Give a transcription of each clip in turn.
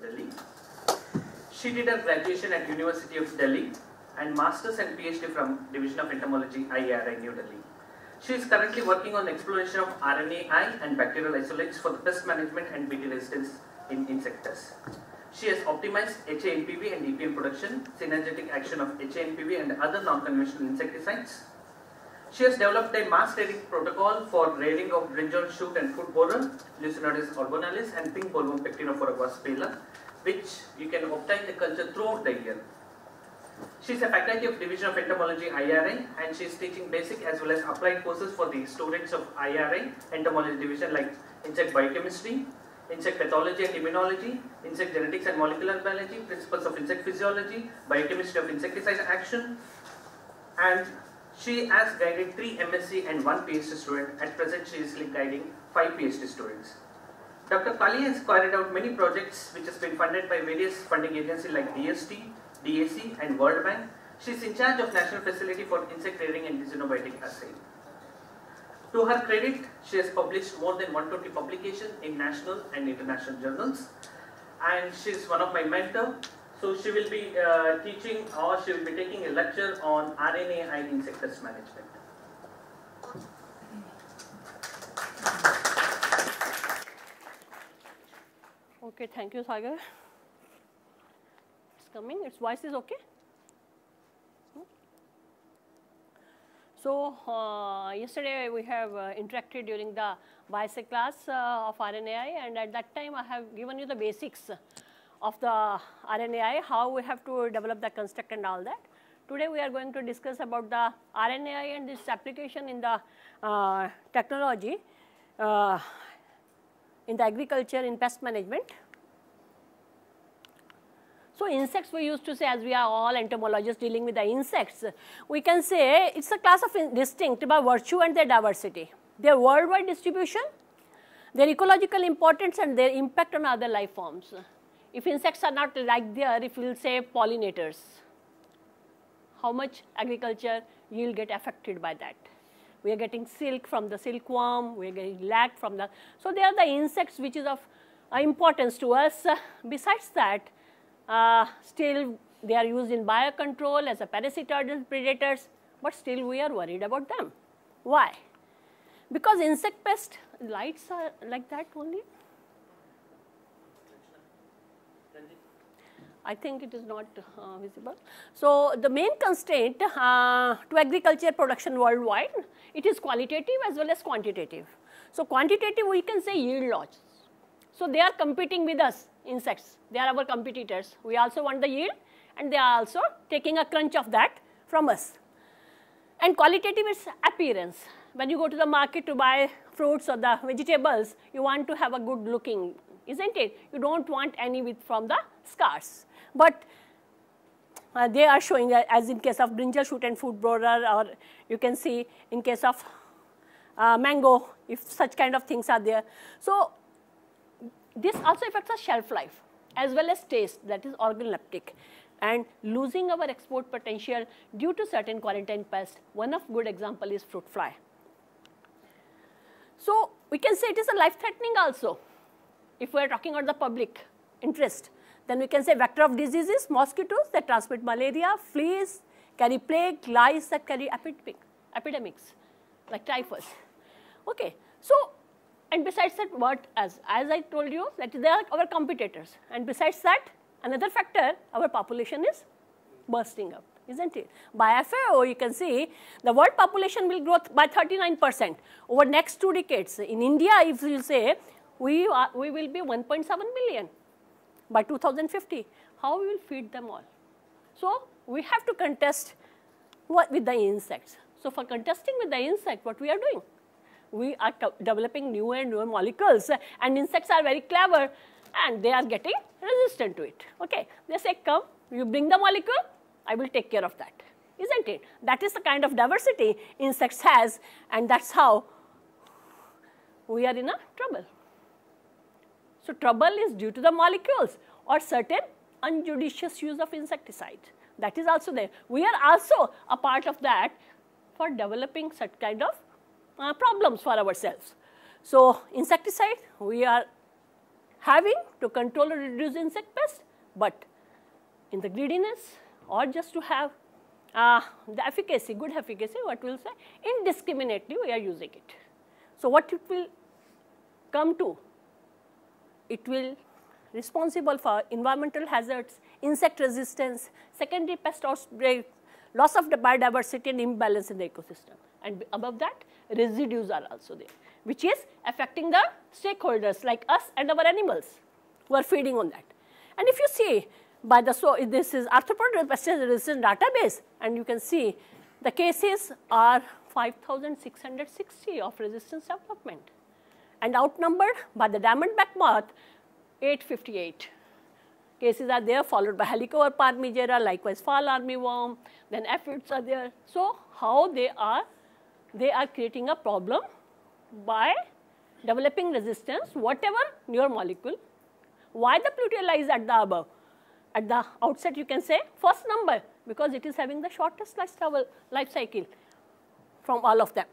Delhi. She did her graduation at University of Delhi and Masters and PhD from Division of Entomology, IARI, New Delhi. She is currently working on exploration of RNAi and bacterial isolates for the pest management and BT resistance in insects. She has optimized HANPV and EPM production, synergetic action of HANPV and other non-conventional insecticides. She has developed a mass rearing protocol for rearing of brinjal shoot and foot borer, Leucinodes orbonalis and pink bollworm Pectinophora spela, which you can obtain the culture throughout the year. She is a faculty of Division of Entomology IRI and she is teaching basic as well as applied courses for the students of IRI Entomology Division like insect biochemistry, insect pathology and immunology, insect genetics and molecular biology, principles of insect physiology, biochemistry of insecticide action, and she has guided three MSc and one PhD student. At present, she is guiding five PhD students. Dr. Kalia has carried out many projects which has been funded by various funding agencies like DST, DAC and World Bank. She is in charge of National Facility for Insect Rearing and Xenobiotic Assay. To her credit, she has published more than 120 publications in national and international journals. And she is one of my mentors. So she will be uh, teaching or she will be taking a lecture on RNAi insect pest management. Okay, thank you, Sagar. It's coming. Its voice is okay. So uh, yesterday we have uh, interacted during the BIOSEC class uh, of RNAi and at that time I have given you the basics of the RNAi, how we have to develop the construct and all that. Today we are going to discuss about the RNAi and its application in the uh, technology uh, in the agriculture in pest management. So insects we used to say as we are all entomologists dealing with the insects, we can say it's a class of distinct by virtue and their diversity. Their worldwide distribution, their ecological importance and their impact on other life forms. If insects are not like there, if we will say pollinators, how much agriculture you will get affected by that? We are getting silk from the silkworm, we are getting lac from the, so they are the insects which is of uh, importance to us. Uh, besides that, uh, still they are used in biocontrol as a parasitoidal predators, but still we are worried about them. Why? Because insect pest lights are like that only. I think it is not uh, visible. So, the main constraint uh, to agriculture production worldwide, it is qualitative as well as quantitative. So, quantitative we can say yield loss. So, they are competing with us insects, they are our competitors. We also want the yield and they are also taking a crunch of that from us. And qualitative is appearance. When you go to the market to buy fruits or the vegetables, you want to have a good looking, isn't it? You don't want any with from the scars but uh, they are showing uh, as in case of brinjal shoot and foot borer or you can see in case of uh, mango if such kind of things are there. So, this also affects the shelf life as well as taste that is organoleptic and losing our export potential due to certain quarantine pests. One of good example is fruit fly. So, we can say it is a life threatening also if we are talking about the public interest. Then we can say vector of diseases, mosquitoes that transmit malaria, fleas, carry plague, lice that carry epidemic, epidemics like typhus. Okay. So, and besides that what as, as I told you that they are our competitors and besides that another factor our population is bursting up isn't it? By FAO you can see the world population will grow by 39 percent over next two decades. In India if you say we, are, we will be 1.7 million by 2050, how we will feed them all? So, we have to contest what, with the insects. So, for contesting with the insect, what we are doing? We are developing new and newer molecules and insects are very clever and they are getting resistant to it. Okay. They say, come, you bring the molecule, I will take care of that. Isn't it? That is the kind of diversity insects has and that's how we are in a trouble. So, trouble is due to the molecules or certain unjudicious use of insecticide that is also there. We are also a part of that for developing such kind of uh, problems for ourselves. So, insecticide we are having to control or reduce insect pest, but in the greediness or just to have uh, the efficacy, good efficacy, what we will say, indiscriminately we are using it. So, what it will come to? It will responsible for environmental hazards, insect resistance, secondary pest outbreak, loss of the biodiversity and imbalance in the ecosystem. And above that, residues are also there, which is affecting the stakeholders like us and our animals who are feeding on that. And if you see by the, so this is arthropod resistant database and you can see the cases are 5660 of resistance development and outnumbered by the diamondback moth 858 cases are there followed by Helicoverpa armigera, likewise fall armyworm, then aphids are there. So, how they are? They are creating a problem by developing resistance whatever newer molecule. Why the Plutella is at the above? At the outset you can say first number because it is having the shortest life cycle from all of them.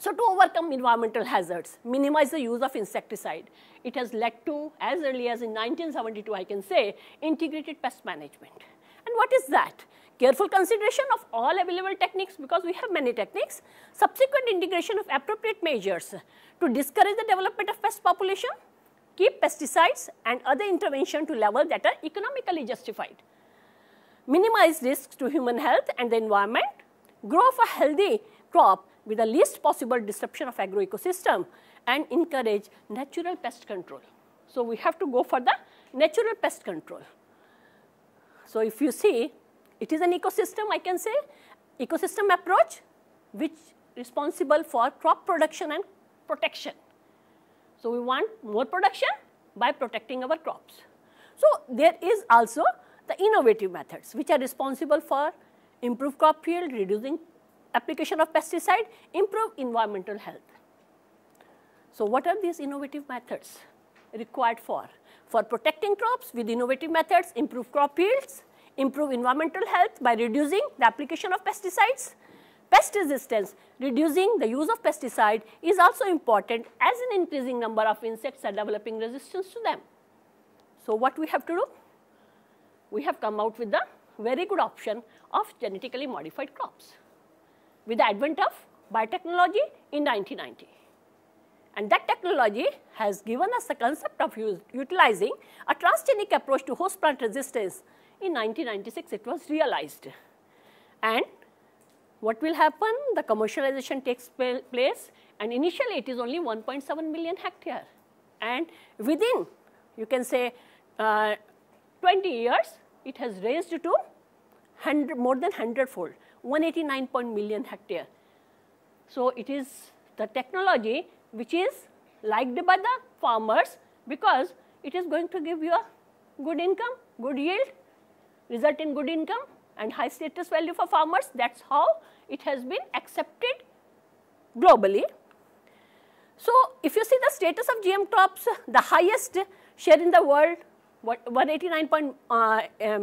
So, to overcome environmental hazards, minimize the use of insecticide, it has led to as early as in 1972 I can say integrated pest management. And what is that? Careful consideration of all available techniques because we have many techniques, subsequent integration of appropriate measures to discourage the development of pest population, keep pesticides and other intervention to levels that are economically justified, minimize risks to human health and the environment, grow a healthy crop with the least possible disruption of agroecosystem and encourage natural pest control. So, we have to go for the natural pest control. So, if you see it is an ecosystem I can say ecosystem approach which is responsible for crop production and protection. So, we want more production by protecting our crops. So, there is also the innovative methods which are responsible for improved crop yield, reducing application of pesticide, improve environmental health. So, what are these innovative methods required for? For protecting crops with innovative methods, improve crop yields, improve environmental health by reducing the application of pesticides. Pest resistance, reducing the use of pesticide is also important as an increasing number of insects are developing resistance to them. So, what we have to do? We have come out with the very good option of genetically modified crops with the advent of biotechnology in 1990. And that technology has given us the concept of utilizing a transgenic approach to host plant resistance. In 1996, it was realized. And what will happen? The commercialization takes place and initially it is only 1.7 million hectare. And within, you can say, uh, 20 years, it has raised to 100, more than 100 fold. 189 million hectare. So, it is the technology which is liked by the farmers because it is going to give you a good income, good yield, result in good income and high status value for farmers. That is how it has been accepted globally. So, if you see the status of GM crops, the highest share in the world 189 point uh, uh,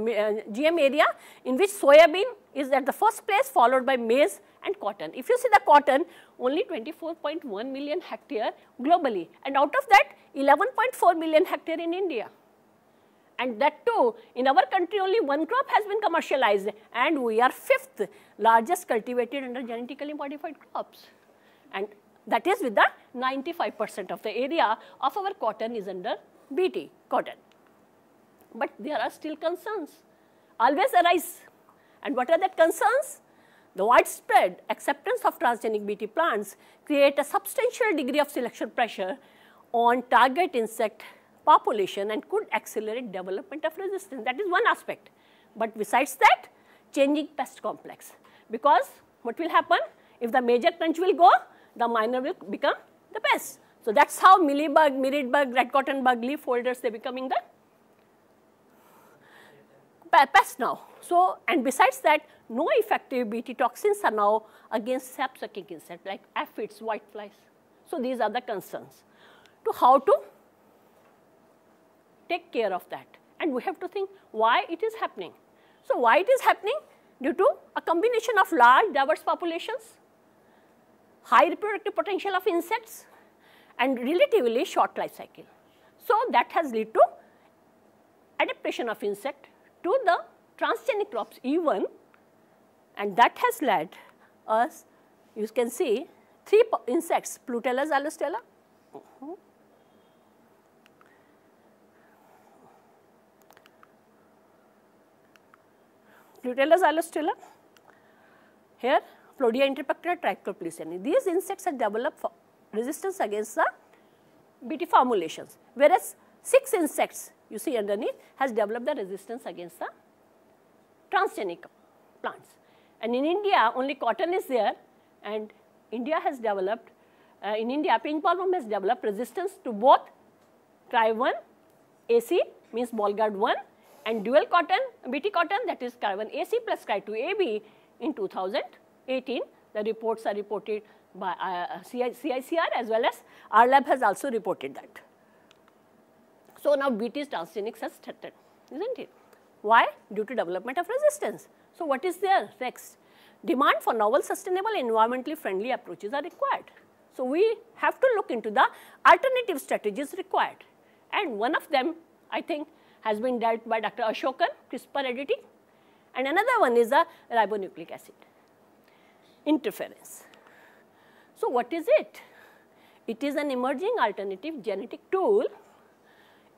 GM area in which soybean is at the first place followed by maize and cotton. If you see the cotton only 24.1 million hectare globally and out of that 11.4 million hectare in India. And that too in our country only one crop has been commercialized and we are fifth largest cultivated under genetically modified crops. And that is with the 95 percent of the area of our cotton is under BT cotton but there are still concerns always arise. And what are that concerns? The widespread acceptance of transgenic BT plants create a substantial degree of selection pressure on target insect population and could accelerate development of resistance. That is one aspect. But besides that, changing pest complex. Because what will happen? If the major crunch will go, the minor will become the pest. So that's how mealybug, miridbug, red cotton bug, leaf holders, they becoming the pest now. So, and besides that, no effective Bt toxins are now against sap-sucking insects like aphids, whiteflies. So, these are the concerns. To how to take care of that and we have to think why it is happening. So, why it is happening? Due to a combination of large diverse populations, high reproductive potential of insects and relatively short life cycle. So, that has led to adaptation of insect to the transgenic crops E1 and that has led us you can see three insects Plutella xylostella. Plutella xylostella, here Plodia interpunctella trichoplicene. These insects have developed resistance against the Bt formulations, whereas 6 insects you see underneath has developed the resistance against the transgenic plants. And in India only cotton is there and India has developed, uh, in India pink bollworm has developed resistance to both Cry1 AC means Bollgard 1 and dual cotton, Bt cotton that is carbon AC plus Cry2 AB in 2018. The reports are reported by uh, CICR as well as R lab has also reported that. So now Bt is transgenic has started, isn't it? Why? Due to development of resistance. So what is there next? Demand for novel sustainable environmentally friendly approaches are required. So we have to look into the alternative strategies required and one of them I think has been dealt by Dr. Ashokan, CRISPR editing and another one is the ribonucleic acid interference. So what is it? It is an emerging alternative genetic tool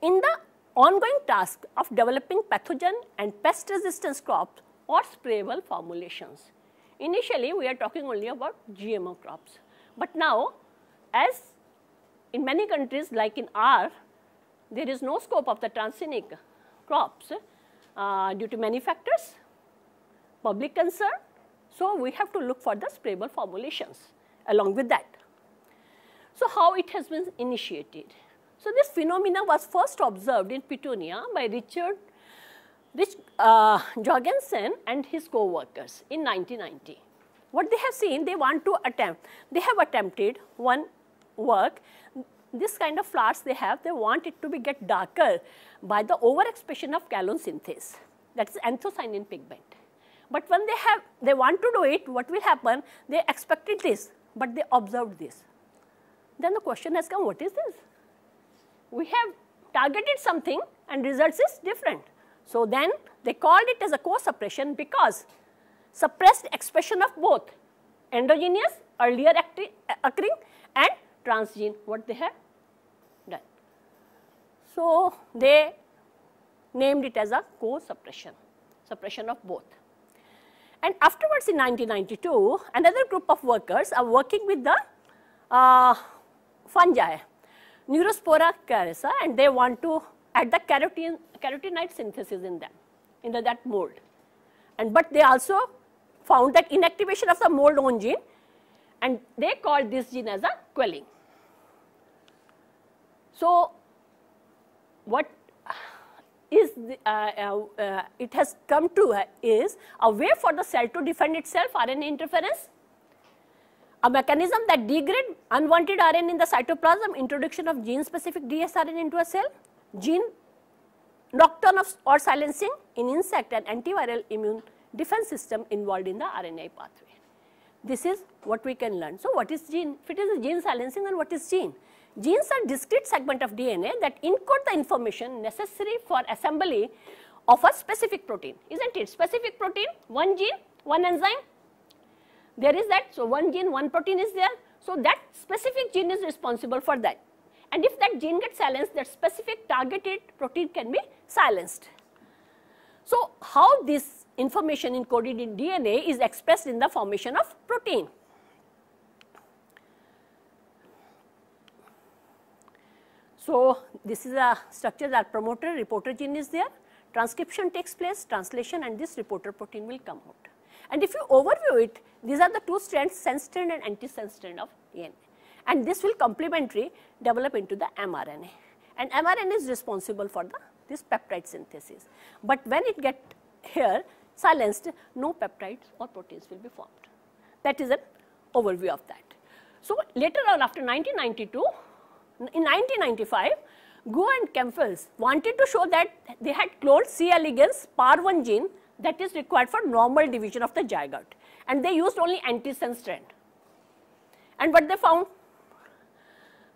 in the ongoing task of developing pathogen and pest resistance crops or sprayable formulations. Initially, we are talking only about GMO crops, but now as in many countries like in R, there is no scope of the transgenic crops uh, due to many factors, public concern. So, we have to look for the sprayable formulations along with that. So, how it has been initiated? So, this phenomena was first observed in Petunia by Richard Rich uh, Jorgensen and his co-workers in 1990. What they have seen, they want to attempt, they have attempted one work, this kind of flowers they have, they want it to be get darker by the overexpression of chalcone synthase, that is anthocyanin pigment. But when they have, they want to do it, what will happen? They expected this, but they observed this. Then the question has come, what is this? We have targeted something and results is different. So then they called it as a co-suppression because suppressed expression of both endogenous earlier occurring and transgene what they have done. So they named it as a co-suppression, suppression of both. And afterwards in 1992, another group of workers are working with the uh, fungi, Neurospora crassa and they want to add the carotene, carotenoid synthesis in them, in the, that mold. And but they also found that inactivation of the mold own gene and they called this gene as a quelling. So, what is the, uh, uh, uh, it has come to uh, is a way for the cell to defend itself RNA interference, a mechanism that degrade unwanted RNA in the cytoplasm, introduction of gene specific dsRNA into a cell, gene knockdown of or silencing in insect and antiviral immune defense system involved in the RNA pathway. This is what we can learn. So, what is gene? If it is gene silencing then what is gene? Genes are discrete segment of DNA that encode the information necessary for assembly of a specific protein, isn't it? Specific protein, one gene, one enzyme, there is that. So, one gene, one protein is there. So, that specific gene is responsible for that. And if that gene gets silenced, that specific targeted protein can be silenced. So, how this information encoded in DNA is expressed in the formation of protein. So, this is a structure that promoter reporter gene is there, transcription takes place, translation and this reporter protein will come out. And if you overview it, these are the two strands, sense strand and anti-sense strand of DNA. And this will complementary develop into the mRNA. And mRNA is responsible for the this peptide synthesis. But when it get here silenced, no peptides or proteins will be formed. That is an overview of that. So later on after 1992, in 1995, Guo and Kemphues wanted to show that they had cloned C. elegans PAR1 gene that is required for normal division of the zygote and they used only antisense strand. And what they found?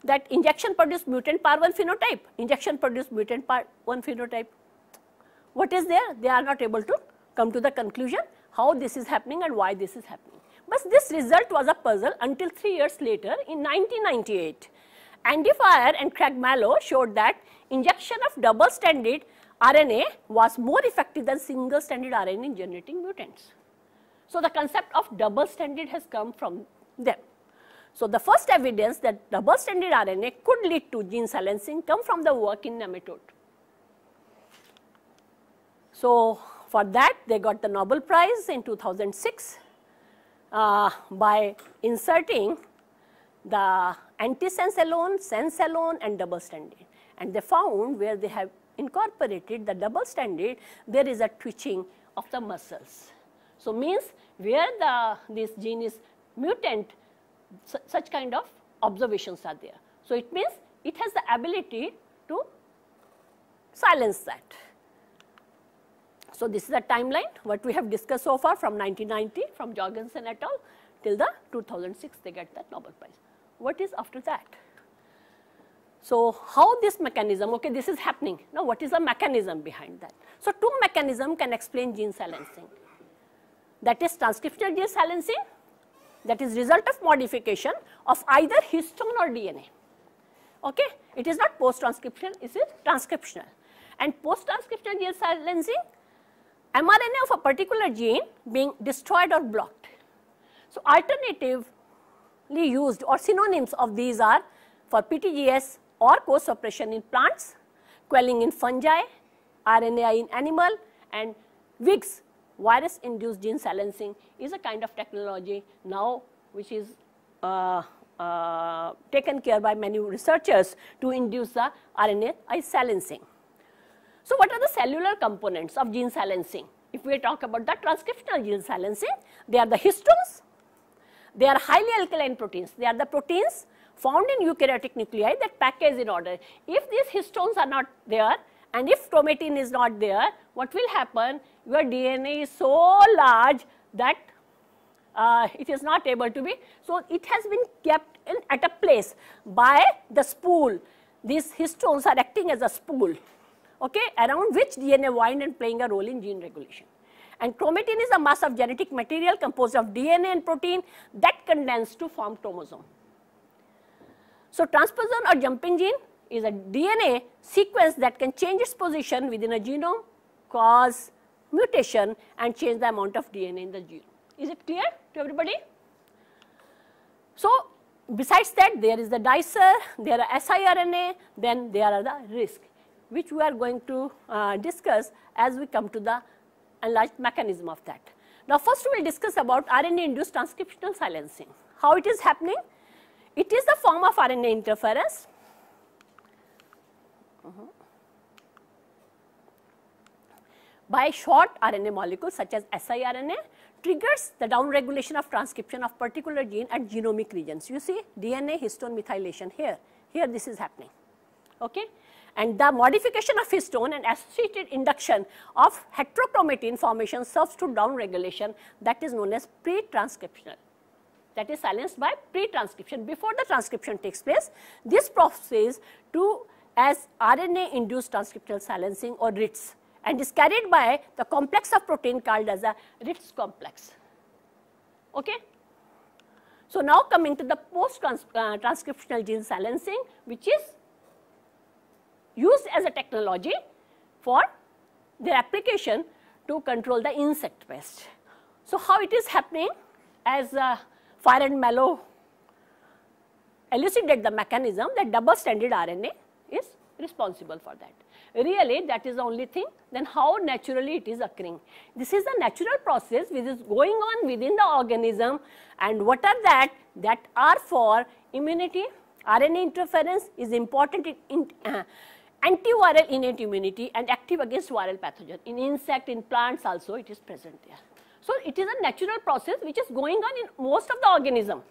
that injection produced mutant PAR1 phenotype, injection produced mutant PAR1 phenotype. What is there? They are not able to come to the conclusion how this is happening and why this is happening. But this result was a puzzle until 3 years later in 1998. Andy Fire and Craig Mello showed that injection of double stranded RNA was more effective than single stranded RNA in generating mutants. So, the concept of double stranded has come from them. So, the first evidence that double stranded RNA could lead to gene silencing come from the work in nematode. So, for that they got the Nobel Prize in 2006 uh, by inserting the antisense alone, sense alone and double stranded. And they found where they have incorporated the double stranded, there is a twitching of the muscles. So, means where the this gene is mutant, su such kind of observations are there. So, it means it has the ability to silence that. So, this is the timeline what we have discussed so far from 1990 from Jorgensen et al. till the 2006 they get that Nobel Prize. What is after that? So, how this mechanism, okay, this is happening. Now, what is the mechanism behind that? So, two mechanism can explain gene silencing. That is transcriptional gene silencing, that is result of modification of either histone or DNA. Okay, it is not post-transcriptional, it is transcriptional. And post-transcriptional gene silencing mRNA of a particular gene being destroyed or blocked. So, alternatively used or synonyms of these are for PTGS or co-suppression in plants, quelling in fungi, RNAi in animal and VIGS virus induced gene silencing is a kind of technology now which is uh, uh, taken care by many researchers to induce the RNA silencing. So, what are the cellular components of gene silencing? If we talk about the transcriptional gene silencing, they are the histones, they are highly alkaline proteins, they are the proteins found in eukaryotic nuclei that package in order. If these histones are not there and if chromatin is not there, what will happen? Your DNA is so large that uh, it is not able to be. So, it has been kept in, at a place by the spool. These histones are acting as a spool okay, around which DNA wind and playing a role in gene regulation. And chromatin is a mass of genetic material composed of DNA and protein that condense to form chromosome. So, transposon or jumping gene is a DNA sequence that can change its position within a genome, cause mutation and change the amount of DNA in the gene. Is it clear to everybody? So, besides that there is the dicer, there are siRNA, then there are the RISC which we are going to uh, discuss as we come to the enlarged mechanism of that. Now, first we will discuss about RNA induced transcriptional silencing. How it is happening? It is the form of RNA interference. By short RNA molecules such as siRNA triggers the downregulation of transcription of particular gene at genomic regions. You see DNA histone methylation here, here this is happening. Okay and the modification of histone and associated induction of heterochromatin formation serves to down regulation that is known as pre-transcriptional that is silenced by pre-transcription. Before the transcription takes place, this process to as RNA induced transcriptional silencing or RITS and is carried by the complex of protein called as a RITS complex. Okay? So, now coming to the post uh, gene silencing which is used as a technology for their application to control the insect pest. So, how it is happening as uh, Fire and Mello elucidate the mechanism that double stranded RNA is responsible for that. Really that is the only thing then how naturally it is occurring. This is a natural process which is going on within the organism and what are that? That are for immunity, RNA interference is important in, in uh, antiviral innate immunity and active against viral pathogen. In insect, in plants also it is present there. So, it is a natural process which is going on in most of the organism.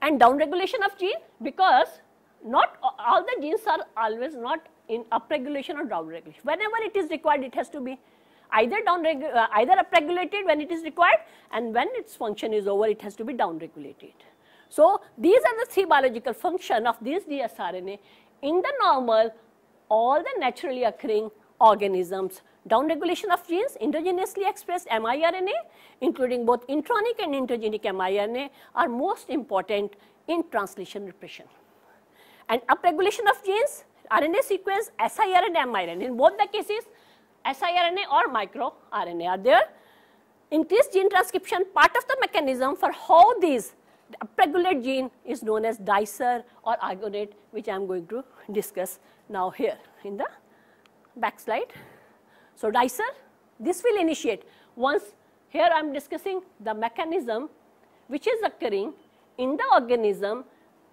And downregulation of gene because not all the genes are always not in upregulation or downregulation. Whenever it is required, it has to be either down uh, either upregulated when it is required and when its function is over, it has to be downregulated. So, these are the three biological function of these dsRNA in the normal all the naturally occurring organisms. Downregulation of genes endogenously expressed miRNA including both intronic and intergenic miRNA are most important in translation repression. And upregulation of genes RNA sequence siRNA miRNA in both the cases siRNA or microRNA are there. Increased gene transcription part of the mechanism for how these upregulate gene is known as dicer or argonaute which I am going to discuss now here in the back slide. So, dicer this will initiate once here I am discussing the mechanism which is occurring in the organism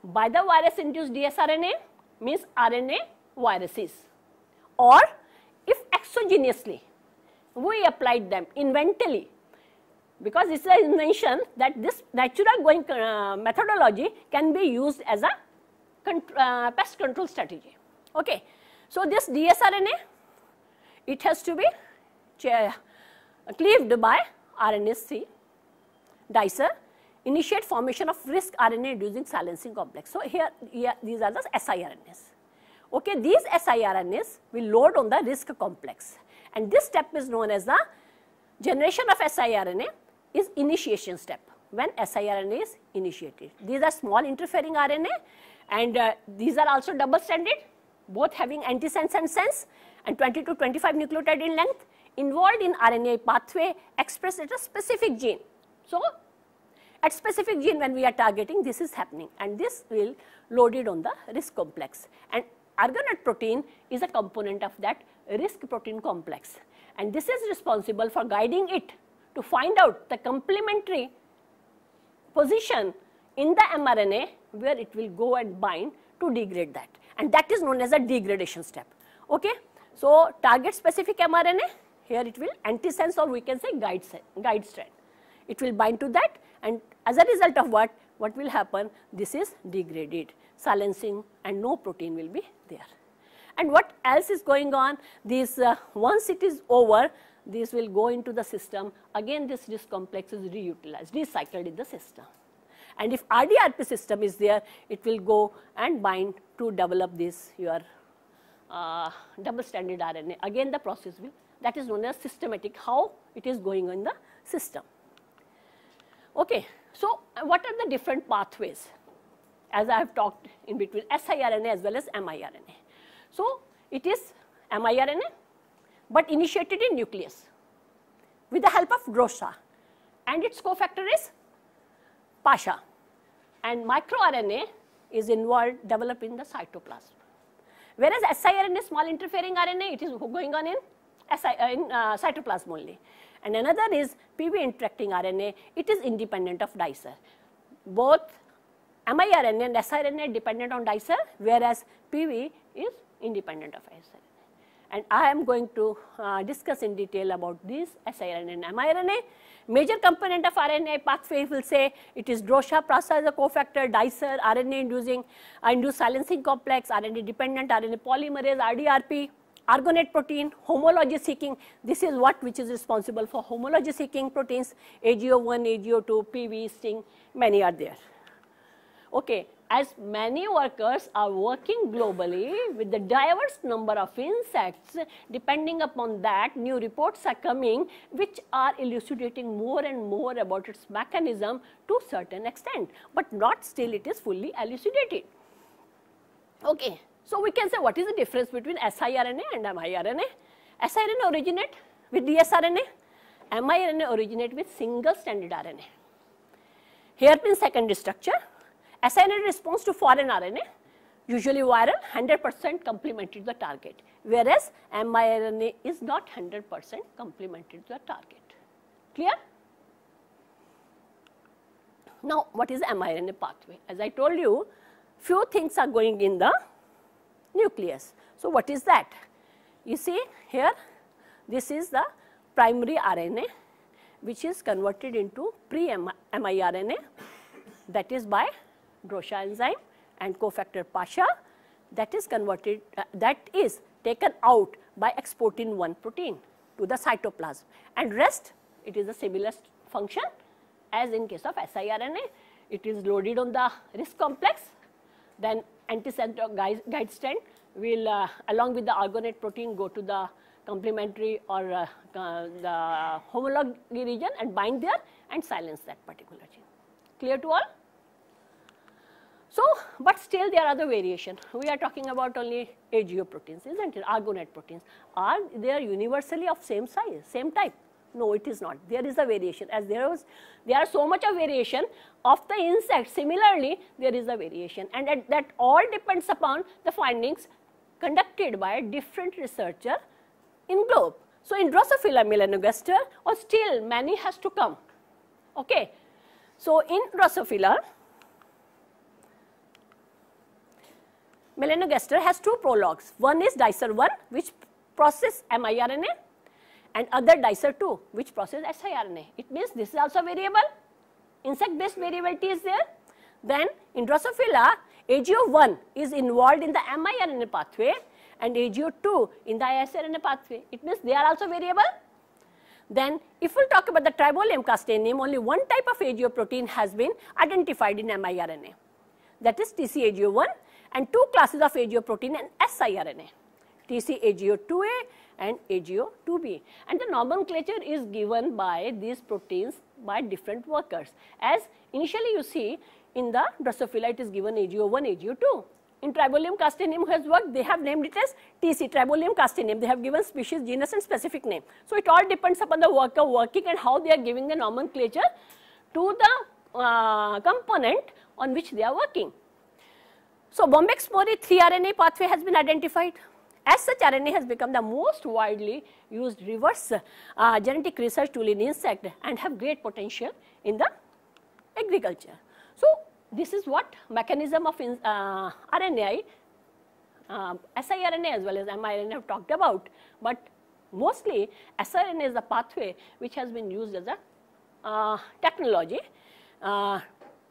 by the virus induced dsRNA means RNA viruses or if exogenously we applied them inventally because it is mentioned that this natural going uh, methodology can be used as a uh, pest control strategy. Okay. So, this dsRNA it has to be cleaved by RNA-C dicer initiate formation of RISC RNA inducing silencing complex. So, here, these are the siRNAs. Okay, these siRNAs will load on the RISC complex and this step is known as the generation of siRNA is initiation step when siRNA is initiated. These are small interfering RNA and uh, these are also double stranded both having antisense and sense and 20 to 25 nucleotide in length involved in RNA pathway expressed at a specific gene. So, at specific gene when we are targeting this is happening and this will loaded on the RISC complex and argonaute protein is a component of that RISC protein complex and this is responsible for guiding it to find out the complementary position in the mRNA where it will go and bind to degrade that and that is known as a degradation step. Okay? So, target specific mRNA here it will antisense or we can say guide, guide strand. It will bind to that and as a result of what, what will happen this is degraded silencing and no protein will be there. And what else is going on this uh, once it is over this will go into the system again this disk complex is reutilized recycled in the system. And if RDRP system is there it will go and bind to develop this your uh, double stranded RNA again the process will that is known as systematic how it is going in the system. Okay. So, what are the different pathways as I have talked in between siRNA as well as miRNA. So, it is miRNA but initiated in nucleus with the help of Drosha and its cofactor is PASHA and microRNA is involved developing the cytoplasm. Whereas siRNA small interfering RNA it is going on in, SI, uh, in uh, cytoplasm only. And another is PV interacting RNA it is independent of dicer. Both miRNA and siRNA dependent on dicer whereas PV is independent of siRNA and I am going to uh, discuss in detail about these siRNA and miRNA. Major component of RNA pathway will say it is Drosha process a cofactor, dicer, RNA inducing, uh, induced silencing complex, RNA dependent, RNA polymerase, RDRP, argonaute protein, homology seeking, this is what which is responsible for homology seeking proteins, AGO1, AGO2, PV, STING, many are there. Okay as many workers are working globally with the diverse number of insects, depending upon that new reports are coming which are elucidating more and more about its mechanism to certain extent, but not still it is fully elucidated. Okay. So, we can say what is the difference between siRNA and miRNA? siRNA originate with dsRNA, miRNA originate with single stranded RNA. Hairpin secondary structure siRNA response to foreign RNA usually viral 100 percent complemented the target whereas miRNA is not 100 percent complemented to the target. Clear? Now, what is miRNA pathway? As I told you, few things are going in the nucleus. So, what is that? You see here, this is the primary RNA which is converted into pre-miRNA that is by Drosha enzyme and cofactor PASHA that is converted uh, that is taken out by exportin 1 protein to the cytoplasm and rest it is a similar function as in case of siRNA it is loaded on the RISC complex, then antisense guide, strand will uh, along with the argonaute protein go to the complementary or uh, uh, the homologue region and bind there and silence that particular gene. Clear to all? So, but still there are other variation. We are talking about only proteins, isn't it? Argonaute proteins. Are they are universally of same size, same type? No, it is not. There is a variation. As there was, there are so much of variation of the insect. Similarly, there is a variation, and that, that all depends upon the findings conducted by a different researcher in globe. So, in Drosophila melanogaster, or still many has to come. Okay. So, in Drosophila, melanogaster has two prologues. One is dicer 1 which process miRNA and other dicer 2 which process siRNA. It means this is also variable, insect based variability is there. Then in Drosophila, AGO1 is involved in the miRNA pathway and AGO2 in the siRNA pathway. It means they are also variable. Then if we talk about the tribolium castaneum, only one type of AGO protein has been identified in miRNA. That is TCAGO1 and two classes of AGO protein and siRNA, TCAGO2A and AGO2B. And the nomenclature is given by these proteins by different workers. As initially you see in the Drosophila it is given AGO1, AGO2. In Tribolium castaneum has worked, they have named it as TC, Tribolium castaneum. They have given species, genus and specific name. So, it all depends upon the worker working and how they are giving the nomenclature to the uh, component on which they are working. So, Bombyx mori 3 RNA pathway has been identified. As such, RNA has become the most widely used reverse uh, genetic research tool in insect and have great potential in the agriculture. So, this is what mechanism of in, uh, RNAi, uh, siRNA as well as miRNA have talked about, but mostly siRNA is the pathway which has been used as a uh, technology. Uh,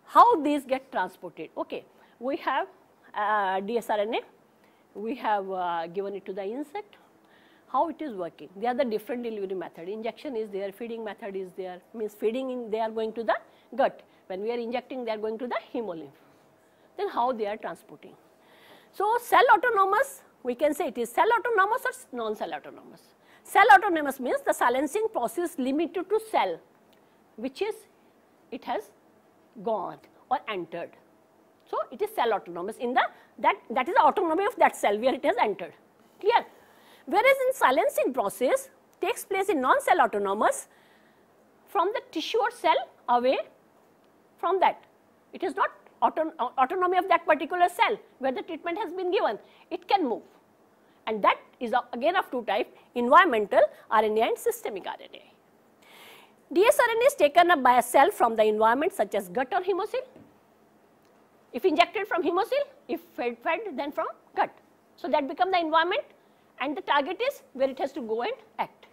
how these get transported? Okay, we have uh, dsRNA, we have uh, given it to the insect, how it is working. They are the different delivery method. Injection is there, feeding method is there, means feeding in, they are going to the gut. When we are injecting, they are going to the hemolymph. Then how they are transporting. So, cell autonomous, we can say it is cell autonomous or non-cell autonomous. Cell autonomous means the silencing process limited to cell, which is it has gone or entered. So, it is cell autonomous in the that that is the autonomy of that cell where it has entered clear. Whereas, in silencing process takes place in non-cell autonomous from the tissue or cell away from that. It is not auton autonomy of that particular cell where the treatment has been given, it can move and that is again of two types environmental RNA and systemic RNA. dsRNA is taken up by a cell from the environment such as gut or hemocoel if injected from hemocoel, if fed, fed then from gut. So, that become the environment and the target is where it has to go and act.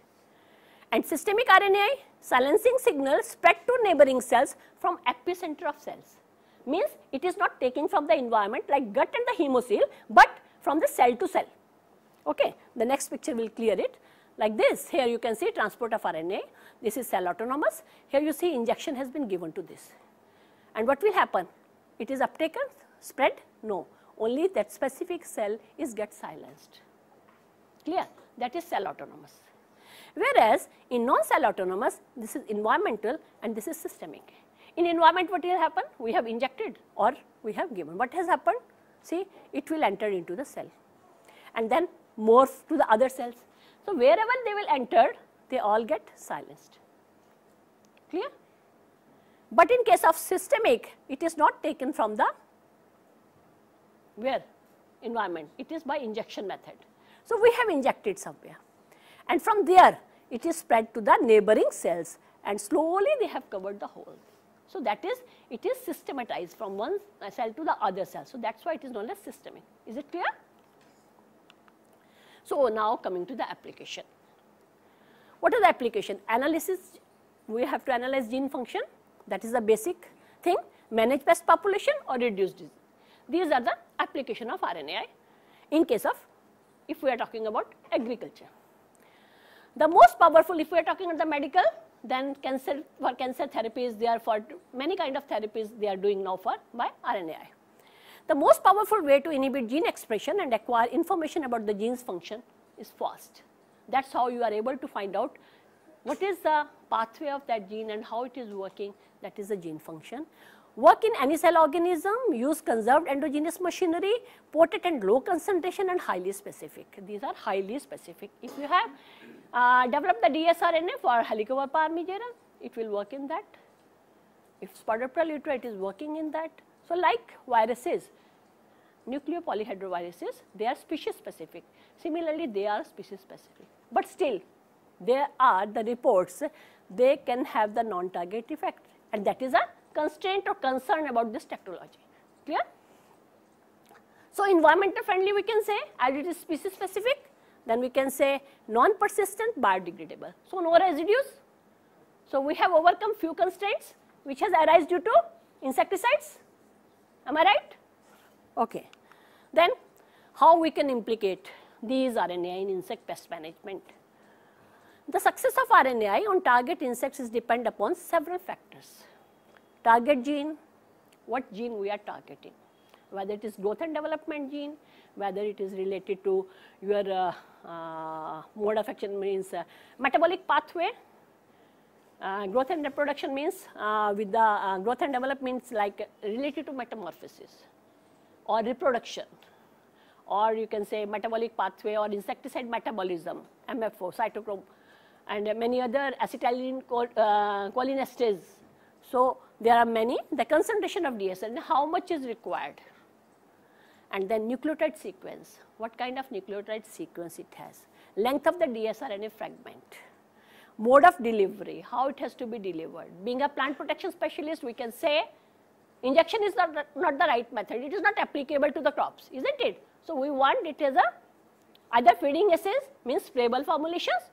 And systemic RNAi silencing signal spread to neighboring cells from epicenter of cells. Means it is not taking from the environment like gut and the hemocoel, but from the cell to cell. Okay. The next picture will clear it like this. Here you can see transport of RNA. This is cell autonomous. Here you see injection has been given to this. And what will happen? It is uptaken, spread? No, only that specific cell is get silenced. Clear? That is cell autonomous. Whereas, in non-cell autonomous, this is environmental and this is systemic. In environment, what will happen? We have injected or we have given. What has happened? See, it will enter into the cell and then morph to the other cells. So, wherever they will enter, they all get silenced. Clear? But in case of systemic, it is not taken from the where environment, it is by injection method. So, we have injected somewhere and from there it is spread to the neighboring cells and slowly they have covered the whole. So, that is it is systematized from one cell to the other cell. So, that is why it is known as systemic. Is it clear? So, now coming to the application. What is the application? Analysis, we have to analyze gene function that is the basic thing manage pest population or reduce disease. These are the application of RNAi in case of if we are talking about agriculture. The most powerful if we are talking about the medical then cancer for cancer therapies, they are for many kind of therapies they are doing now for by RNAi. The most powerful way to inhibit gene expression and acquire information about the gene's function is fast. That's how you are able to find out what is the pathway of that gene and how it is working, that is the gene function. Work in any cell organism, use conserved endogenous machinery, potent and low concentration and highly specific. These are highly specific. If you have uh, developed the dsRNA for Helicobacter pyrmogerum, it will work in that. If Spodoptera it is working in that. So, like viruses, nucleopolyhedroviruses, they are species specific. Similarly, they are species specific. But still, there are the reports, they can have the non-target effect and that is a constraint or concern about this technology. Clear? So, environmental friendly we can say as it is species specific, then we can say non-persistent biodegradable. So, no residues. So, we have overcome few constraints which has arisen due to insecticides. Am I right? Okay. Then how we can implicate these RNAi in insect pest management. The success of RNAi on target insects is depend upon several factors. Target gene, what gene we are targeting, whether it is growth and development gene, whether it is related to your uh, uh, mode of action means uh, metabolic pathway, uh, growth and reproduction means uh, with the uh, growth and development means like related to metamorphosis or reproduction or you can say metabolic pathway or insecticide metabolism, MFO, cytochrome and many other acetylcholine uh, cholinesterase. So, there are many, the concentration of dsRNA, how much is required? And then nucleotide sequence, what kind of nucleotide sequence it has, length of the dsRNA fragment, mode of delivery, how it has to be delivered. Being a plant protection specialist, we can say injection is not, not the right method, it is not applicable to the crops, isn't it? So, we want it as a either feeding assays means sprayable formulations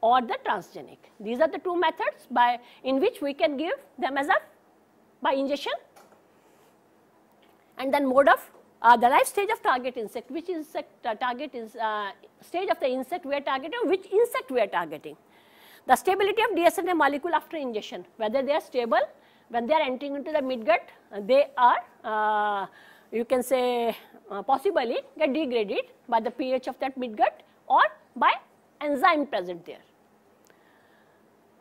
or the transgenic. These are the two methods by in which we can give them as a by injection and then mode of uh, the life stage of target insect, which insect uh, target is uh, stage of the insect we are targeting, which insect we are targeting. The stability of dsRNA molecule after injection, whether they are stable when they are entering into the midgut, they are uh, you can say uh, possibly get degraded by the pH of that midgut or by enzyme present there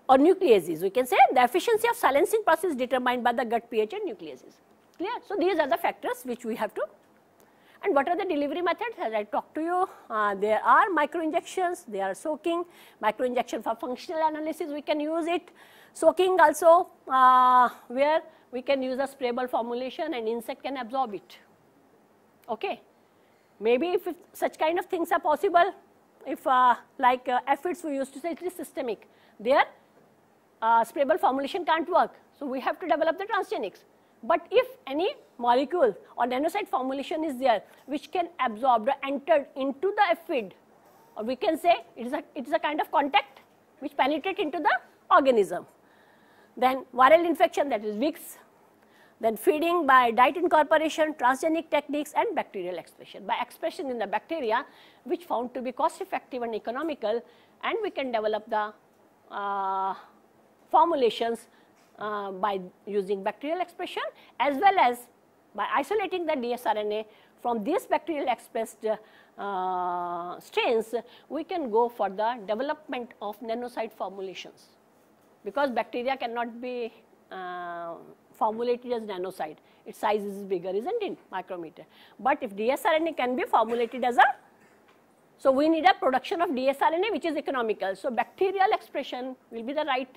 or nucleases. We can say the efficiency of silencing process is determined by the gut pH and nucleases. Clear? So, these are the factors which we have to and what are the delivery methods as I talked to you uh, there are micro injections, they are soaking, micro injection for functional analysis we can use it, soaking also uh, where we can use a sprayable formulation and insect can absorb it. Okay. Maybe if, such kind of things are possible, if uh, like uh, aphids we used to say it is systemic, there uh, sprayable formulation can't work. So, we have to develop the transgenics. But if any molecule or nanocyte formulation is there which can absorb or enter into the aphid, or we can say it is a, it is a kind of contact which penetrate into the organism. Then viral infection that is Vicks, then feeding by diet incorporation, transgenic techniques and bacterial expression. By expression in the bacteria which found to be cost effective and economical and we can develop the uh, formulations uh, by using bacterial expression as well as by isolating the dsRNA from these bacterial expressed uh, strains, we can go for the development of nanocyte formulations because bacteria cannot be uh, formulated as nanocyte. Its size is bigger, isn't it, micrometer. But if dsRNA can be formulated as a, so we need a production of dsRNA which is economical. So bacterial expression will be the right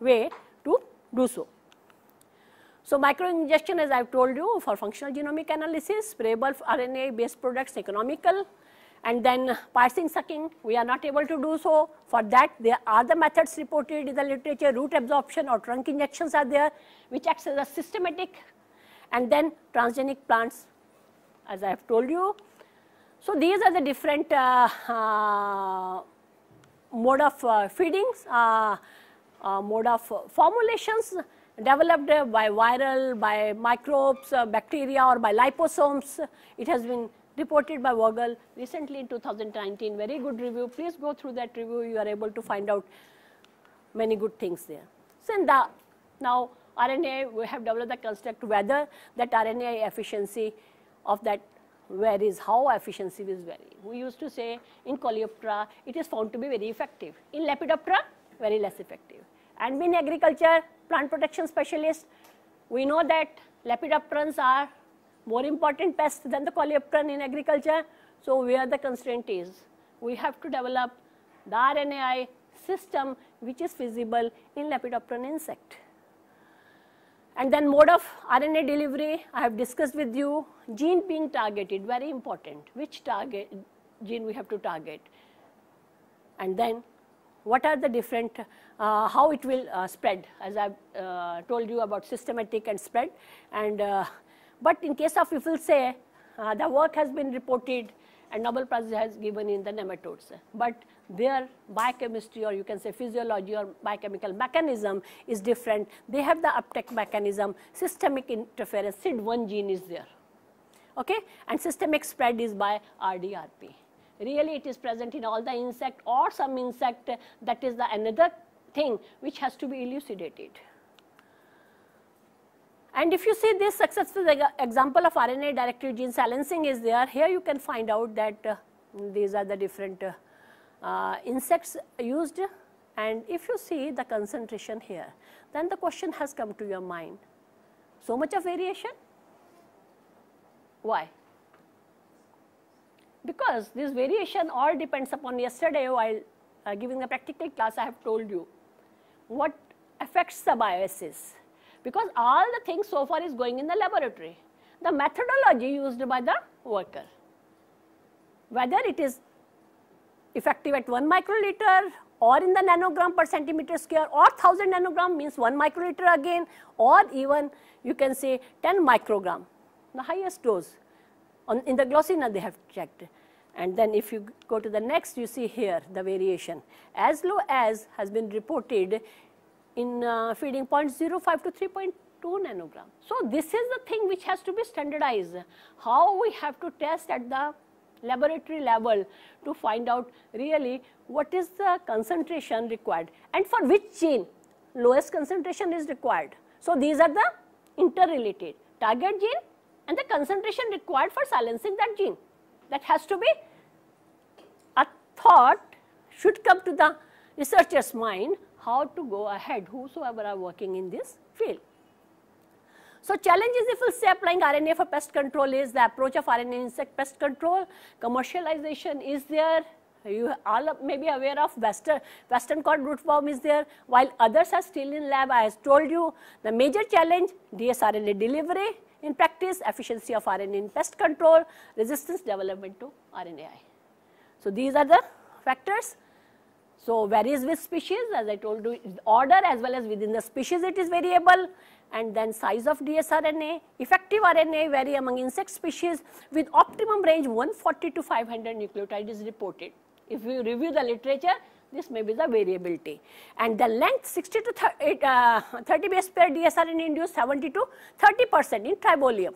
way to do so. So, microinjection as I have told you for functional genomic analysis, sprayable RNA based products economical and then piercing sucking we are not able to do so. For that there are the methods reported in the literature root absorption or trunk injections are there which acts as a systematic and then transgenic plants as I have told you. So, these are the different uh, uh, mode of uh, feedings. Uh, uh, mode of formulations developed by viral, by microbes, uh, bacteria or by liposomes. It has been reported by Vogel recently in 2019, very good review. Please go through that review, you are able to find out many good things there. So the, now RNA, we have developed the construct whether that RNA efficiency of that varies, how efficiency is vary. We used to say in Coleoptera, it is found to be very effective. In Lepidoptera, very less effective. And in agriculture, plant protection specialists, we know that Lepidopterans are more important pests than the Coleopteran in agriculture. So where the constraint is, we have to develop the RNAi system which is feasible in Lepidopteran insect. And then mode of RNA delivery, I have discussed with you, gene being targeted, very important, which target gene we have to target. And then what are the different, uh, how it will uh, spread, as I uh, told you about systematic and spread. And, uh, but in case of, if we'll say, uh, the work has been reported and Nobel Prize has given in the nematodes. But their biochemistry or you can say physiology or biochemical mechanism is different. They have the uptake mechanism, systemic interference, SID1 gene is there. Okay? And systemic spread is by RDRP. Really it is present in all the insect or some insect that is the another thing which has to be elucidated. And if you see this successful example of RNA directed gene silencing is there, here you can find out that uh, these are the different uh, uh, insects used and if you see the concentration here, then the question has come to your mind. So much of variation? Why? Because this variation all depends upon yesterday while uh, giving a practical class I have told you what affects the bioassays because all the things so far is going in the laboratory. The methodology used by the worker, whether it is effective at 1 microliter or in the nanogram per centimeter square or 1000 nanogram means 1 microliter again or even you can say 10 microgram, the highest dose. On, in the Glossina they have checked. And then if you go to the next, you see here the variation. As low as has been reported in uh, feeding 0.05 to 3.2 nanogram. So this is the thing which has to be standardized. How we have to test at the laboratory level to find out really what is the concentration required and for which gene lowest concentration is required. So these are the interrelated target gene and the concentration required for silencing that gene. That has to be thought should come to the researcher's mind how to go ahead whosoever are working in this field. So challenges if we say applying RNA for pest control is the approach of RNA insect pest control, commercialization is there, you all may be aware of western, western cod rootworm is there, while others are still in lab. I have told you the major challenge dsRNA delivery in practice, efficiency of RNA in pest control, resistance development to RNAi. So these are the factors. So varies with species as I told you order as well as within the species it is variable and then size of dsRNA, effective RNA vary among insect species with optimum range 140 to 500 nucleotide is reported. If we review the literature, this may be the variability. And the length 60 to 30, uh, 30 base pair dsRNA induced 70 to 30 percent in tribolium.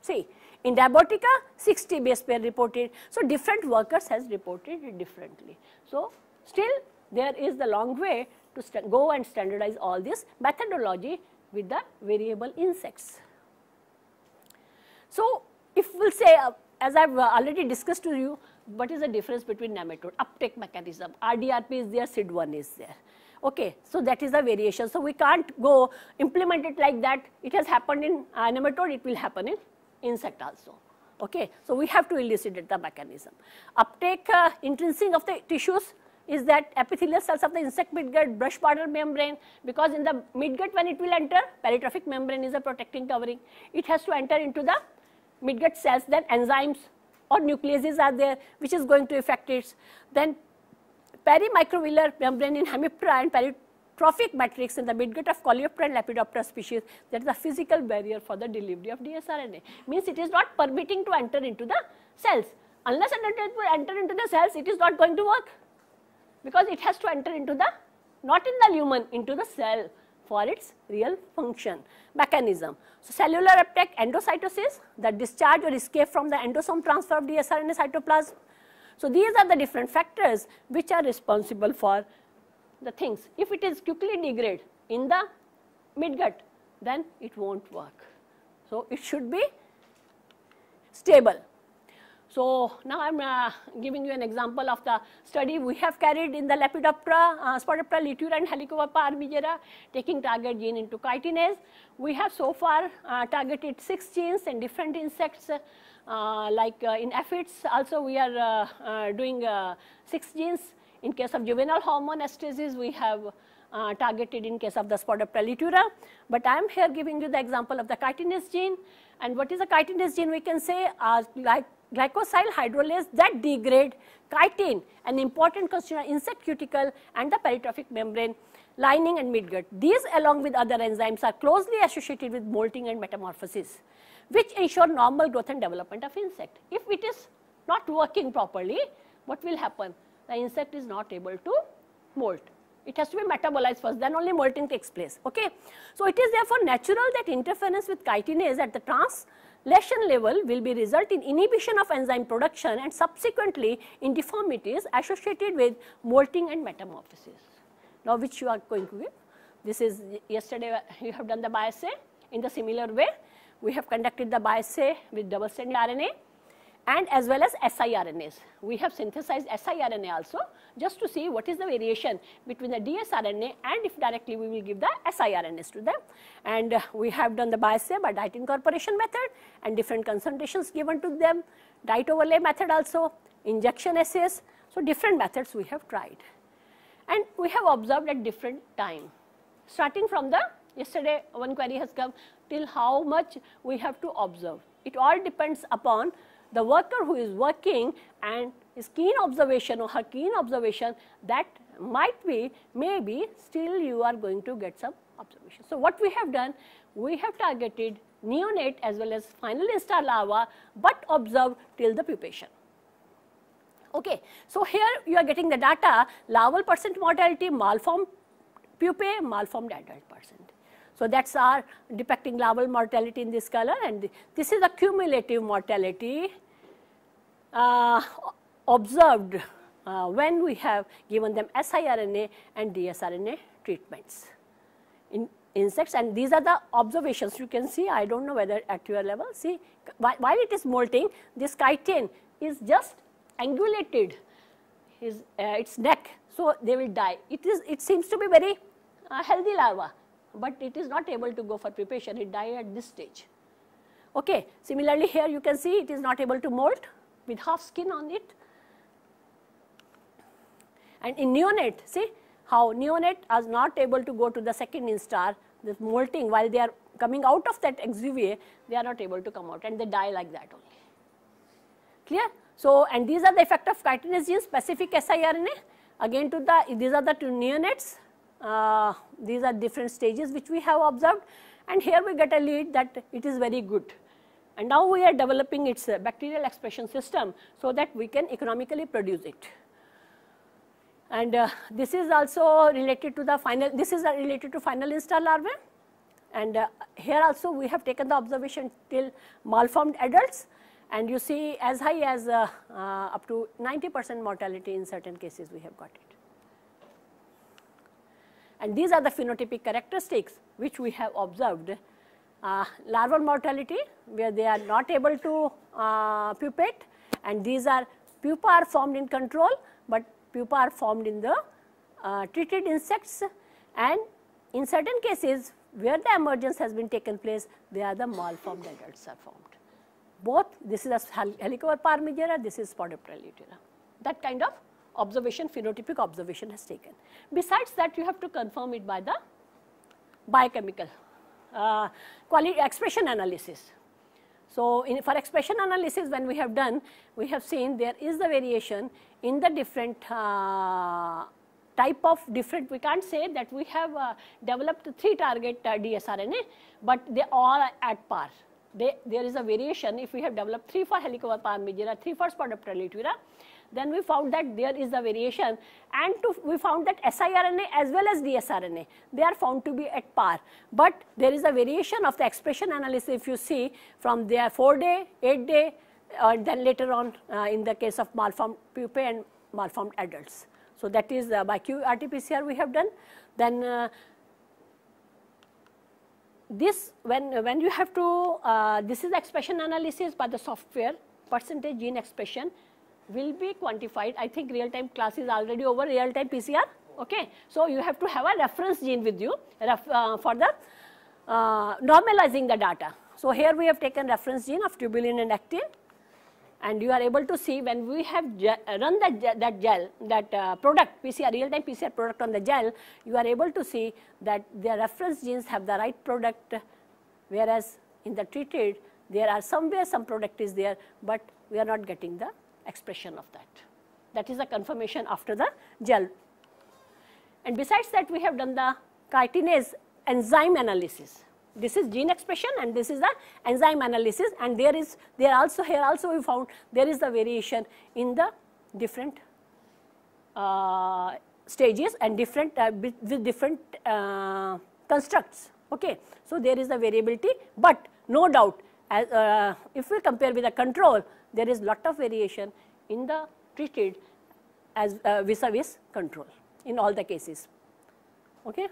See, in Diabotica 60 base pair reported. So, different workers has reported it differently. So, still there is the long way to go and standardize all this methodology with the variable insects. So, if we will say uh, as I have uh, already discussed to you what is the difference between nematode uptake mechanism RDRP is there SID1 is there. Okay, so that is the variation. So, we can't go implement it like that it has happened in uh, nematode it will happen in insect also. Okay, so we have to elucidate the mechanism. Uptake uh, intrinsing of the tissues is that epithelial cells of the insect midgut brush border membrane because in the midgut when it will enter peritrophic membrane is a protecting covering. It has to enter into the midgut cells then enzymes or nucleases are there which is going to affect it. Then perimicrovillar membrane in Hemiptera and peritrophic matrix in the midgut of Coleoptera and Lepidoptera species that is a physical barrier for the delivery of dsRNA. Means it is not permitting to enter into the cells. Unless it will enter into the cells it is not going to work because it has to enter into the not in the lumen into the cell for its real function mechanism. So, cellular uptake endocytosis the discharge or escape from the endosome transfer of dsRNA cytoplasm. So, these are the different factors which are responsible for the things. If it is quickly degrade in the midgut, then it won't work. So, it should be stable. So, now I am uh, giving you an example of the study we have carried in the Lepidoptera, uh, Spodoptera litura and Helicoverpa armigera taking target gene into chitinase. We have so far uh, targeted 6 genes in different insects uh, like uh, in aphids also we are uh, doing 6 genes. In case of juvenile hormone estasis we have uh, targeted in case of the Spodoptera litura. But I am here giving you the example of the chitinase gene and what is a chitinase gene we can say uh, like glycosyl hydrolase that degrade chitin an important constituent insect cuticle and the peritrophic membrane lining and midgut. These along with other enzymes are closely associated with molting and metamorphosis which ensure normal growth and development of insect. If it is not working properly what will happen? The insect is not able to molt. It has to be metabolized first, then only molting takes place. Okay? So, it is therefore natural that interference with chitinase at the translation level will be result in inhibition of enzyme production and subsequently in deformities associated with molting and metamorphosis. Now, which you are going to give? This is yesterday you have done the biassay in the similar way. We have conducted the biassay with double stranded RNA and as well as siRNAs. We have synthesized siRNA also just to see what is the variation between the dsRNA and if directly we will give the siRNAs to them. And uh, we have done the biassay by diet incorporation method and different concentrations given to them, diet overlay method also, injection assays. So, different methods we have tried and we have observed at different time. Starting from the yesterday one query has come till how much we have to observe. It all depends upon the worker who is working and his keen observation or her keen observation that might be maybe still you are going to get some observation. So, what we have done we have targeted neonate as well as final instar larva, but observe till the pupation. Okay. So, here you are getting the data larval percent mortality malformed pupae malformed adult percent. So, that is our depicting larval mortality in this color and this is the cumulative mortality uh, observed uh, when we have given them siRNA and dsRNA treatments in insects. And these are the observations. You can see I do not know whether at your level. See while it is molting? This chitin is just angulated his uh, its neck so they will die. It is it seems to be very uh, healthy larva but it is not able to go for pupation it die at this stage okay similarly here you can see it is not able to molt with half skin on it. And in neonate, see how neonate is not able to go to the second instar, this molting while they are coming out of that exuviae, they are not able to come out and they die like that only. Clear? So, and these are the effect of chitinase gene specific siRNA again to the these are the two neonates, uh, these are different stages which we have observed and here we get a lead that it is very good and now we are developing its uh, bacterial expression system so that we can economically produce it. And uh, this is also related to the final, this is uh, related to final instar larvae. And uh, here also we have taken the observation till malformed adults and you see as high as uh, up to 90 percent mortality in certain cases we have got it. And these are the phenotypic characteristics which we have observed uh, larval mortality where they are not able to uh, pupate and these are pupa are formed in control, but pupa are formed in the uh, treated insects and in certain cases where the emergence has been taken place, they are the malformed adults are formed. Both this is a Helicoverpa armigera, this is Spodoptera luteira. That kind of observation, phenotypic observation has taken. Besides that, you have to confirm it by the biochemical uh, quality expression analysis. So, in, for expression analysis when we have done, we have seen there is the variation in the different uh, type of different, we can't say that we have uh, developed three target uh, dsRNA, but they all at par. They, there is a variation if we have developed 3 for Helicoverpa armigera, 3 for Spodoptera then we found that there is a variation and to, we found that siRNA as well as dsRNA, they are found to be at par. But there is a variation of the expression analysis if you see from their 4 day, 8 day, or then later on uh, in the case of malformed pupae and malformed adults. So that is uh, by QRT-PCR we have done. Then uh, this when when you have to uh, this is expression analysis by the software percentage gene expression will be quantified. I think real time class is already over real time PCR. Okay. So you have to have a reference gene with you uh, for the uh, normalizing the data. So here we have taken reference gene of tubulin and actin and you are able to see when we have run that, that gel, that uh, product, PCR, real-time PCR product on the gel, you are able to see that the reference genes have the right product, whereas in the treated, there are somewhere some product is there, but we are not getting the expression of that. That is a confirmation after the gel. And besides that, we have done the chitinase enzyme analysis. This is gene expression and this is the enzyme analysis and there is there also here also we found there is the variation in the different uh, stages and different uh, with different uh, constructs. Okay. So, there is a variability, but no doubt as, uh, if we compare with the control there is lot of variation in the treated as uh, vis-a-vis -vis control in all the cases. Okay.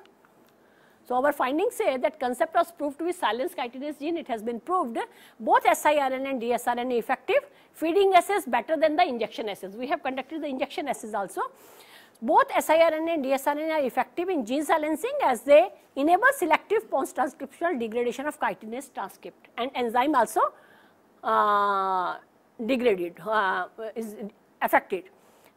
So, our findings say that concept was proved to be silence chitinase gene, it has been proved both siRNA and dsRNA effective, feeding assays better than the injection assays. We have conducted the injection assays also. Both siRNA and dsRNA are effective in gene silencing as they enable selective post-transcriptional degradation of chitinase transcript and enzyme also uh, degraded, uh, is affected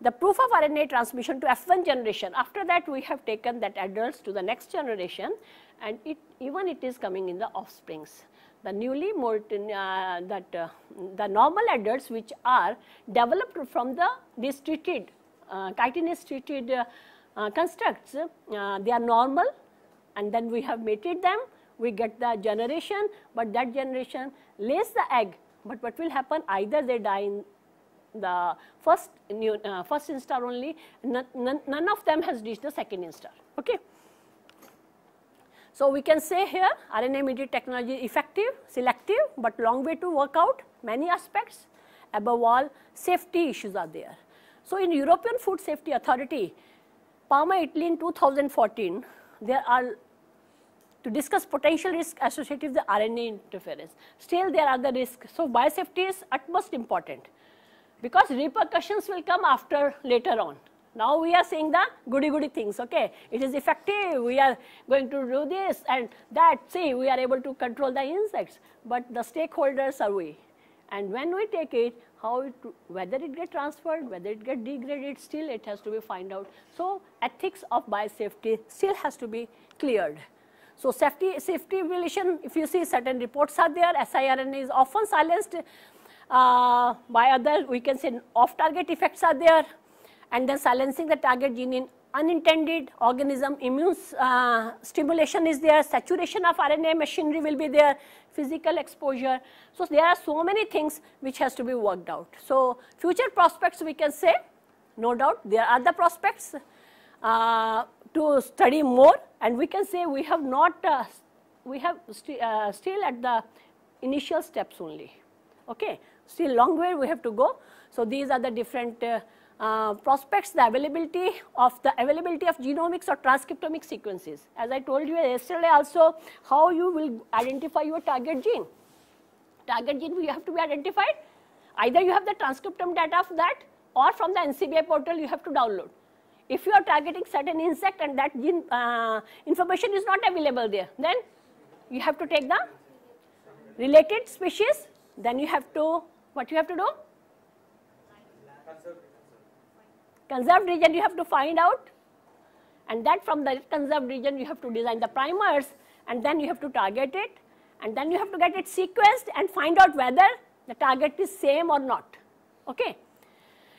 the proof of RNA transmission to F1 generation. After that, we have taken that adults to the next generation and it even it is coming in the offsprings. The newly molten, uh, that uh, the normal adults which are developed from the these treated, uh, chitinase treated uh, uh, constructs, they are normal and then we have mated them, we get the generation, but that generation lays the egg, but what will happen either they die in the first new, uh, first instar only, none, none, none of them has reached the second instar. Okay. So, we can say here RNA mediated technology effective, selective, but long way to work out many aspects. Above all, safety issues are there. So, in European Food Safety Authority, Parma, Italy in 2014, there are to discuss potential risk associated with the RNA interference. Still there are the risks. So, biosafety is utmost important because repercussions will come after later on. Now we are seeing the goody goody things, okay. It is effective, we are going to do this and that, see we are able to control the insects, but the stakeholders are we. And when we take it, how it, whether it get transferred, whether it get degraded, still it has to be find out. So ethics of biosafety still has to be cleared. So safety, safety evaluation, if you see certain reports are there, siRNA is often silenced uh, by other we can say off target effects are there and then silencing the target gene in unintended organism immune uh, stimulation is there saturation of RNA machinery will be there physical exposure. So, there are so many things which has to be worked out. So, future prospects we can say no doubt there are the prospects to study more and we can say we have not uh, we have st uh, still at the initial steps only okay still long way we have to go. So, these are the different uh, uh, prospects, the availability of the availability of genomics or transcriptomic sequences. As I told you yesterday also, how you will identify your target gene. Target gene will have to be identified. Either you have the transcriptome data of that or from the NCBI portal you have to download. If you are targeting certain insect and that gene uh, information is not available there, then you have to take the related species, then you have to what you have to do? Conserved region you have to find out and that from the conserved region you have to design the primers and then you have to target it and then you have to get it sequenced and find out whether the target is same or not. Okay.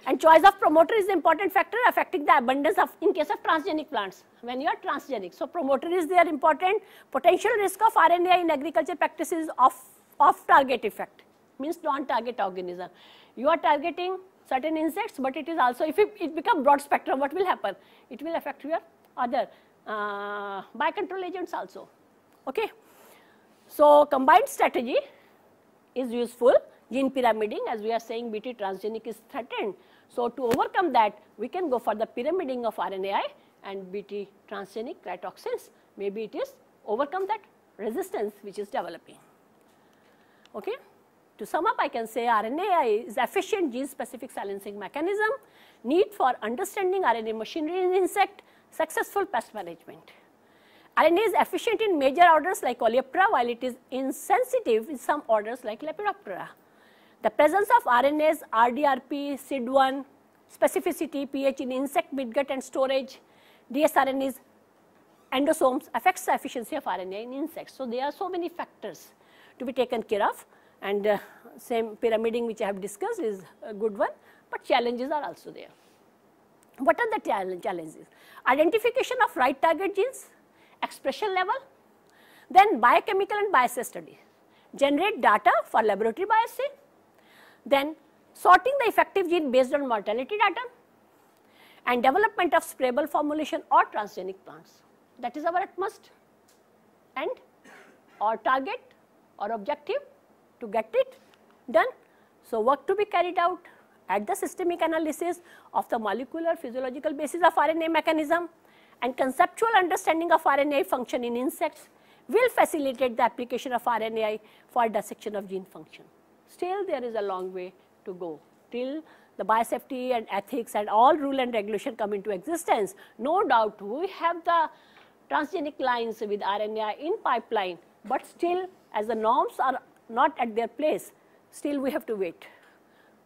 And choice of promoter is the important factor affecting the abundance of in case of transgenic plants when you are transgenic. So, promoter is there important potential risk of RNA in agriculture practices of off target effect means non-target organism. You are targeting certain insects, but it is also, if it, it become broad spectrum, what will happen? It will affect your other uh, biocontrol agents also. Okay. So, combined strategy is useful, gene pyramiding as we are saying Bt transgenic is threatened So to overcome that, we can go for the pyramiding of RNAi and Bt transgenic cryotoxins. Maybe it is overcome that resistance which is developing. Okay? To sum up, I can say RNAi is efficient gene-specific silencing mechanism, need for understanding RNA machinery in insect, successful pest management. RNA is efficient in major orders like Coleoptera while it is insensitive in some orders like Lepidoptera. The presence of RNAs, RDRP, SID1, specificity, pH in insect midgut and storage, dsRNAs, endosomes affects the efficiency of RNA in insects. So, there are so many factors to be taken care of and uh, same pyramiding which I have discussed is a good one, but challenges are also there. What are the challenges? Identification of right target genes, expression level, then biochemical and bioassay study, generate data for laboratory bioassay, then sorting the effective gene based on mortality data, and development of sprayable formulation or transgenic plants. That is our utmost and or target or objective to get it done. So, work to be carried out at the systemic analysis of the molecular physiological basis of RNA mechanism and conceptual understanding of RNA function in insects will facilitate the application of RNAi for dissection of gene function. Still there is a long way to go till the biosafety and ethics and all rule and regulation come into existence. No doubt we have the transgenic lines with RNA in pipeline, but still as the norms are not at their place, still we have to wait.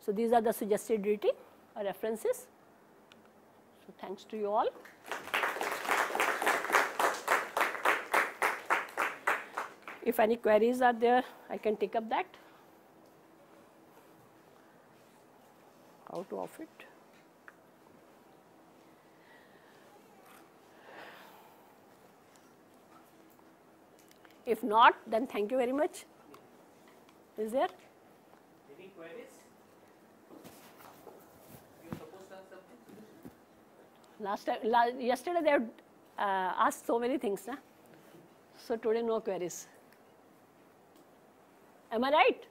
So, these are the suggested reading references. So, thanks to you all. If any queries are there, I can take up that. How to off it? If not, then thank you very much. Is there? Any queries? You supposed to ask something? Last time, la yesterday they had uh, asked so many things. Na? So today no queries. Am I right?